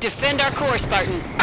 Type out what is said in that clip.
Defend our core, Spartan.